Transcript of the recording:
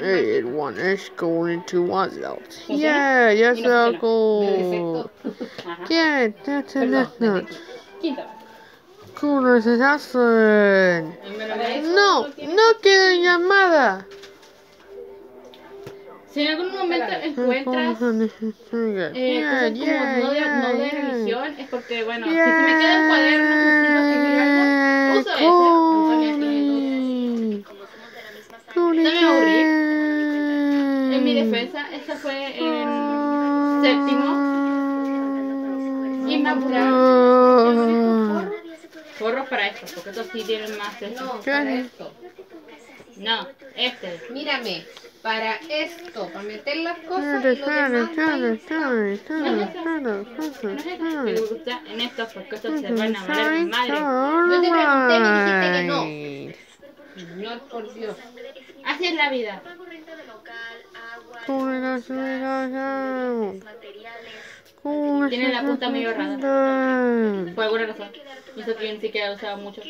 Hey, one is going to what else? Yeah, yes, uncle. Yeah, that's a nut nut. is assassin. No, no quiero llamada. Si en algún momento encuentras eh, cosas como no de, no de religión, es porque, bueno, si se me queda el cuaderno, si no tengo algo, uso ese. Antonia tiene todo. También aburrí. En mi defensa, esa fue en séptimo. Y me apuraron. Forros para esto, porque estos sí tienen más de esto. No, ¿Qué? para esto. No, este. Mírame, para esto, para meter las cosas y lo demás. No este, me gusta en estos, porque estos se van a valer madre. Yo te pregunté y me dijiste que no. Señor, por Dios. Así es la vida. Tiene la punta medio rara. Por alguna razón. Y eso que yo ni siquiera lo usaba mucho.